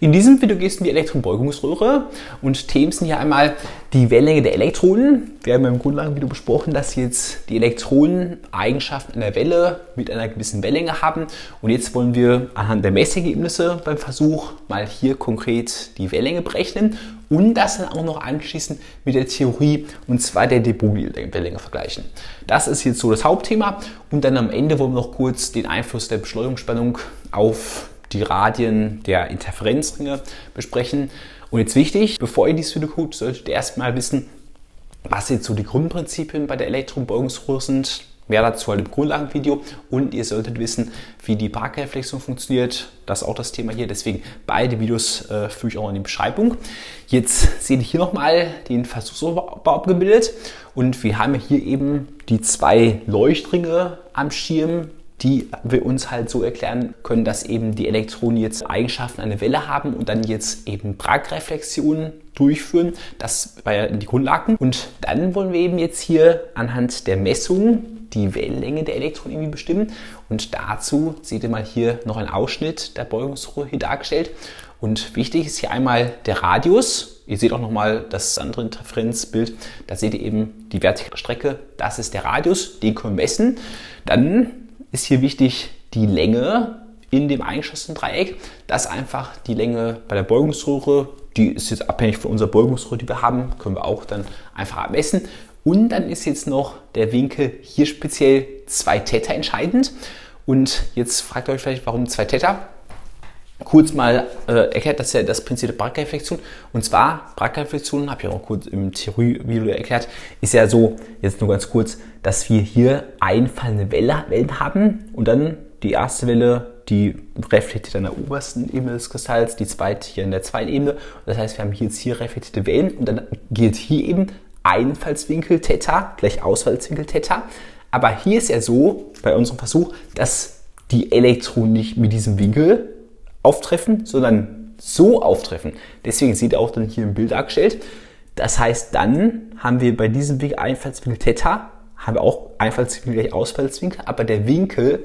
In diesem Video geht es um die Elektronenbeugungsröhre und Themen sind hier einmal die Wellenlänge der Elektronen. Wir haben im Grundlagenvideo besprochen, dass jetzt die Elektronen Eigenschaften einer Welle mit einer gewissen Wellenlänge haben und jetzt wollen wir anhand der Messergebnisse beim Versuch mal hier konkret die Wellenlänge berechnen und das dann auch noch anschließend mit der Theorie und zwar der de Broglie-Wellenlänge vergleichen. Das ist jetzt so das Hauptthema und dann am Ende wollen wir noch kurz den Einfluss der Beschleunigungsspannung auf die Radien der Interferenzringe besprechen. Und jetzt wichtig, bevor ihr dieses Video guckt, solltet ihr erstmal wissen, was jetzt so die Grundprinzipien bei der Elektronenbeugungsröhre sind. Mehr dazu halt im Grundlagenvideo. Und ihr solltet wissen, wie die Parkreflexion funktioniert. Das ist auch das Thema hier. Deswegen beide Videos äh, füge ich auch in die Beschreibung. Jetzt seht ihr hier nochmal den Versuchsaufbau abgebildet. Und wir haben hier eben die zwei Leuchtringe am Schirm, die wir uns halt so erklären können, dass eben die Elektronen jetzt Eigenschaften einer Welle haben und dann jetzt eben Bragreflexionen durchführen. Das war ja die Grundlagen. Und dann wollen wir eben jetzt hier anhand der Messung die Wellenlänge der Elektronen irgendwie bestimmen. Und dazu seht ihr mal hier noch einen Ausschnitt der Beugungsruhe hier dargestellt. Und wichtig ist hier einmal der Radius. Ihr seht auch nochmal das andere Interferenzbild. Da seht ihr eben die vertikale Strecke. Das ist der Radius. Den können wir messen. Dann ist hier wichtig die Länge in dem eingeschossenen Dreieck. Das ist einfach die Länge bei der Beugungsröhre. Die ist jetzt abhängig von unserer Beugungsröhre, die wir haben. Können wir auch dann einfach abmessen. Und dann ist jetzt noch der Winkel hier speziell 2 Theta entscheidend. Und jetzt fragt ihr euch vielleicht, warum 2 Theta? Kurz mal äh, erklärt das ja das Prinzip der Braggreflexion. Und zwar, Braggreflexion, habe ich auch kurz im Theorie-Video erklärt, ist ja so, jetzt nur ganz kurz, dass wir hier einfallende Wellen haben und dann die erste Welle, die reflektiert an der obersten Ebene des Kristalls, die zweite hier in der zweiten Ebene. Das heißt, wir haben hier jetzt hier reflektierte Wellen und dann gilt hier eben Einfallswinkel Theta gleich Ausfallswinkel Theta. Aber hier ist ja so, bei unserem Versuch, dass die Elektronen nicht mit diesem Winkel auftreffen, sondern so auftreffen. Deswegen seht ihr auch dann hier im Bild dargestellt. Das heißt, dann haben wir bei diesem Winkel Einfallswinkel Theta, haben wir auch Einfallswinkel gleich Ausfallswinkel, aber der Winkel,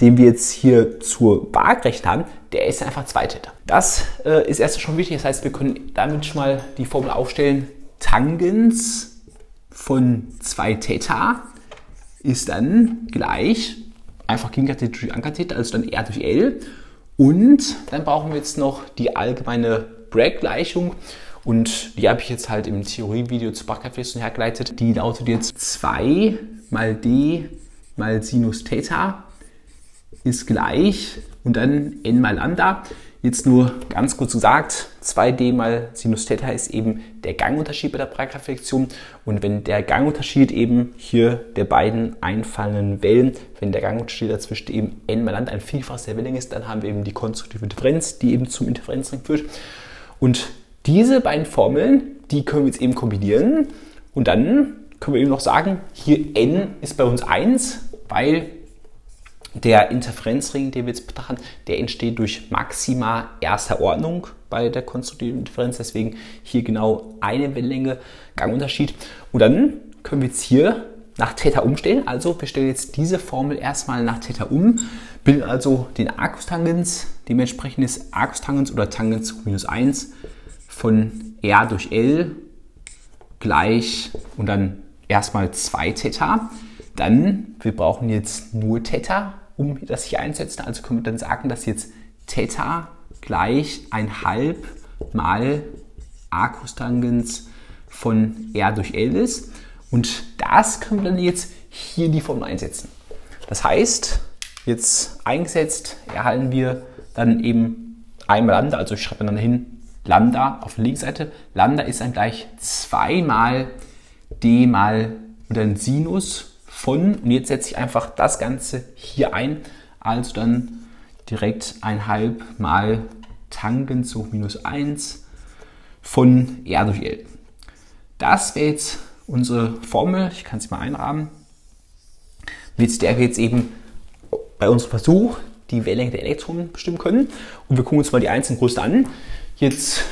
den wir jetzt hier zur Waagrecht haben, der ist einfach 2 Theta. Das äh, ist erst schon wichtig. Das heißt, wir können damit schon mal die Formel aufstellen, Tangens von 2 Theta ist dann gleich einfach Gegenkathete durch Ankathete, also dann R durch L. Und dann brauchen wir jetzt noch die allgemeine Bragg-Gleichung. Und die habe ich jetzt halt im Theorievideo zu Bachkreisflexon hergeleitet. Die lautet jetzt 2 mal d mal Sinus Theta ist gleich und dann n mal Lambda. Jetzt nur ganz kurz gesagt, 2d mal Sinus Theta ist eben der Gangunterschied bei der Braggreflexion. Und wenn der Gangunterschied eben hier der beiden einfallenden Wellen, wenn der Gangunterschied dazwischen eben n mal Land ein Vielfaches der Wellenlänge ist, dann haben wir eben die konstruktive Differenz, die eben zum Interferenzring führt. Und diese beiden Formeln, die können wir jetzt eben kombinieren. Und dann können wir eben noch sagen, hier n ist bei uns 1, weil der Interferenzring, den wir jetzt betrachten, der entsteht durch Maxima erster Ordnung bei der konstruktiven Differenz. Deswegen hier genau eine Wellenlänge, Gangunterschied. Und dann können wir jetzt hier nach Theta umstellen. Also wir stellen jetzt diese Formel erstmal nach Theta um, bilden also den Arcustangens. Dementsprechend ist Arcustangens oder Tangens minus 1 von R durch L gleich und dann erstmal 2 Theta. Dann, wir brauchen jetzt nur Theta, um das hier einsetzen. Also können wir dann sagen, dass jetzt Theta gleich ein halb mal Arcustangens von R durch L ist. Und das können wir dann jetzt hier in die Formel einsetzen. Das heißt, jetzt eingesetzt erhalten wir dann eben einmal Lambda, also ich schreibe dann hin Lambda auf der linken Seite. Lambda ist dann gleich 2 mal d mal oder ein Sinus von, und jetzt setze ich einfach das Ganze hier ein, also dann direkt ein halb mal Tangens hoch minus 1 von R durch L. Das wäre jetzt unsere Formel, ich kann es mal einrahmen, mit der wir jetzt eben bei unserem Versuch die Wellenlänge der Elektronen bestimmen können. Und wir gucken uns mal die einzelnen Größen an. Jetzt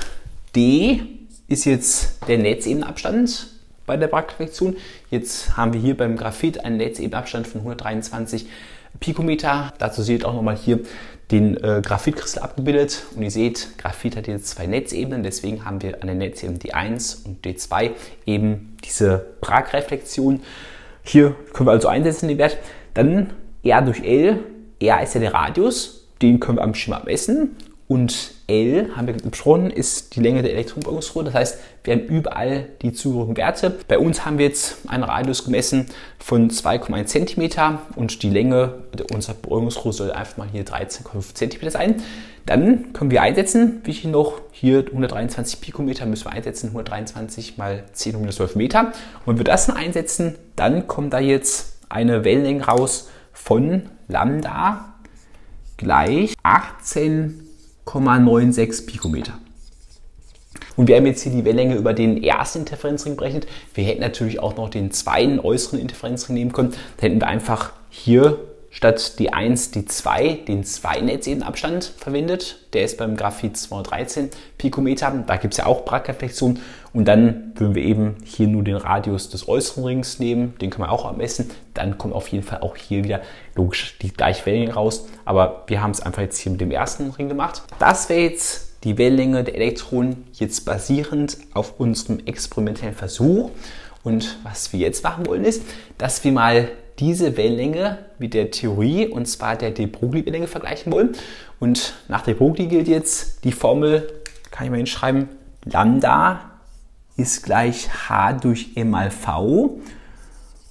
D ist jetzt der Netzebenenabstand bei der Bragg-Reflexion. Jetzt haben wir hier beim Graphit einen Netzebenabstand von 123 Pikometer. Dazu seht ihr auch nochmal hier den äh, Graphitkristal abgebildet. Und ihr seht, Graphit hat jetzt zwei Netzebenen, deswegen haben wir an der Netzebene D1 und D2 eben diese Pragreflexion. Hier können wir also einsetzen den Wert. Dann R durch L. R ist ja der Radius, den können wir am Schema messen. Und L, haben wir besprochen, ist die Länge der Elektronenbeugungsröhre. Das heißt, wir haben überall die zugehörigen Werte. Bei uns haben wir jetzt einen Radius gemessen von 2,1 cm und die Länge unserer Beugungsröhre soll einfach mal hier 13,5 cm sein. Dann können wir einsetzen, wichtig noch, hier 123 Pikometer müssen wir einsetzen, 123 mal 10 hoch 12 Meter. Und wenn wir das dann einsetzen, dann kommt da jetzt eine Wellenlänge raus von Lambda gleich 18 0,96 Pikometer. Und wir haben jetzt hier die Wellenlänge über den ersten Interferenzring berechnet. Wir hätten natürlich auch noch den zweiten äußeren Interferenzring nehmen können. Da hätten wir einfach hier statt die 1 die 2, den 2 Netzebenabstand verwendet. Der ist beim Graphit 213 Pikometer. Da gibt es ja auch Brackreflexion. Und dann würden wir eben hier nur den Radius des äußeren Rings nehmen. Den kann man auch ermessen. Dann kommt auf jeden Fall auch hier wieder logisch die gleiche Wellenlänge raus. Aber wir haben es einfach jetzt hier mit dem ersten Ring gemacht. Das wäre jetzt die Wellenlänge der Elektronen jetzt basierend auf unserem experimentellen Versuch. Und was wir jetzt machen wollen ist, dass wir mal diese Wellenlänge mit der Theorie und zwar der de Broglie-Wellenlänge vergleichen wollen. Und nach de Broglie gilt jetzt die Formel, kann ich mal hinschreiben, Lambda ist gleich h durch m mal v.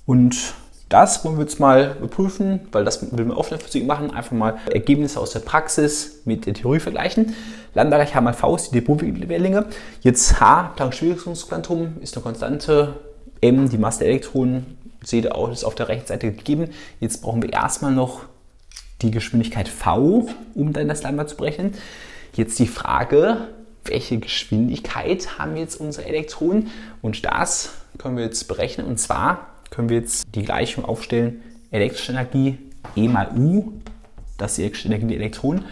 Und das wollen wir jetzt mal überprüfen, weil das will man oft in der Physik machen. Einfach mal Ergebnisse aus der Praxis mit der Theorie vergleichen. Lambda gleich h mal v ist die de Broglie-Wellenlänge. Jetzt h, Planck Schwierigkeitsquantum, ist eine Konstante. m, die Masse der Elektronen, seht ihr auch, ist auf der rechten Seite gegeben. Jetzt brauchen wir erstmal noch die Geschwindigkeit v, um dann das Lambda zu berechnen. Jetzt die Frage, welche Geschwindigkeit haben jetzt unsere Elektronen? Und das können wir jetzt berechnen. Und zwar können wir jetzt die Gleichung aufstellen, elektrische Energie E mal U, das ist die Energie der Elektronen,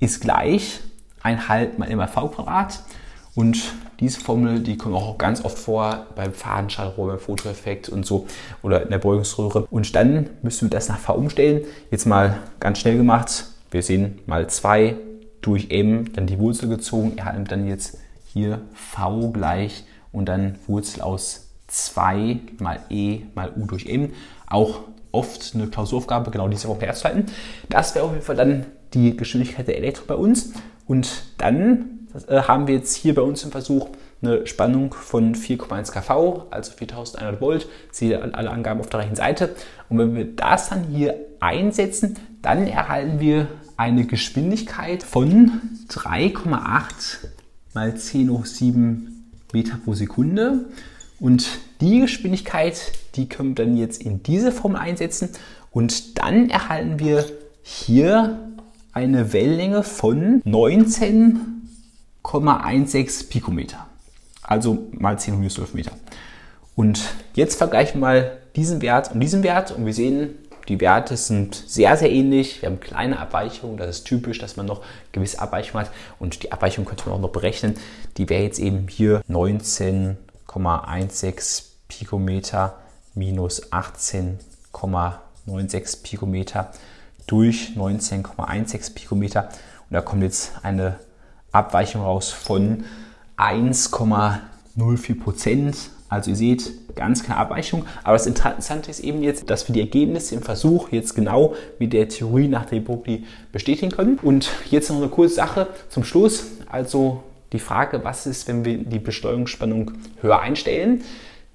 ist gleich 1 halb mal M mal V Quadrat. Und diese Formel, die kommt auch ganz oft vor beim Fadenschallrohr, beim Fotoeffekt und so oder in der Beugungsröhre. Und dann müssen wir das nach V umstellen. Jetzt mal ganz schnell gemacht. Wir sehen mal 2 durch m, dann die Wurzel gezogen. Er hat dann jetzt hier V gleich und dann Wurzel aus 2 mal e mal u durch m. Auch oft eine Klausuraufgabe, genau diese Formel herzuleiten. Das wäre auf jeden Fall dann die Geschwindigkeit der Elektro bei uns. Und dann das, äh, haben wir jetzt hier bei uns im Versuch eine Spannung von 4,1 kV, also 4100 Volt. Seht alle Angaben auf der rechten Seite. Und wenn wir das dann hier einsetzen, dann erhalten wir eine Geschwindigkeit von 3,8 mal 10 hoch 7 Meter pro Sekunde. Und die Geschwindigkeit, die können wir dann jetzt in diese Formel einsetzen. Und dann erhalten wir hier eine Wellenlänge von 19 0,16 Pikometer. Also mal 10 minus 12 Meter. Und jetzt vergleichen wir mal diesen Wert und diesen Wert und wir sehen, die Werte sind sehr, sehr ähnlich. Wir haben kleine Abweichungen. Das ist typisch, dass man noch gewisse Abweichungen hat. Und die Abweichung könnte man auch noch berechnen. Die wäre jetzt eben hier 19,16 Pikometer minus 18,96 Pikometer durch 19,16 Pikometer. Und da kommt jetzt eine Abweichung raus von 1,04 Prozent. Also ihr seht, ganz keine Abweichung. Aber das Interessante ist eben jetzt, dass wir die Ergebnisse im Versuch jetzt genau mit der Theorie nach der Broglie bestätigen können. Und jetzt noch eine kurze Sache zum Schluss. Also die Frage, was ist, wenn wir die Beschleunigungsspannung höher einstellen?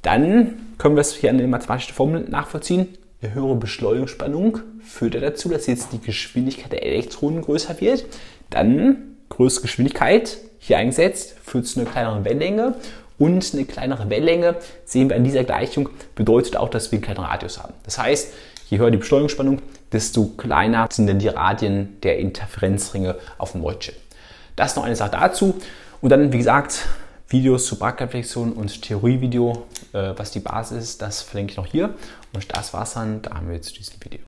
Dann können wir das hier an der mathematischen Formel nachvollziehen. Eine höhere Beschleunigungsspannung führt dazu, dass jetzt die Geschwindigkeit der Elektronen größer wird. Dann größere Geschwindigkeit hier eingesetzt, führt zu einer kleineren Wellenlänge und eine kleinere Wellenlänge, sehen wir an dieser Gleichung, bedeutet auch, dass wir einen kleineren Radius haben. Das heißt, je höher die Beschleunigungsspannung, desto kleiner sind dann die Radien der Interferenzringe auf dem Leuchtschirm. Das noch eine Sache dazu. Und dann, wie gesagt, Videos zur Brackreflexion und Theorievideo, äh, was die Basis ist, das verlinke ich noch hier. Und das war's dann damit zu diesem Video.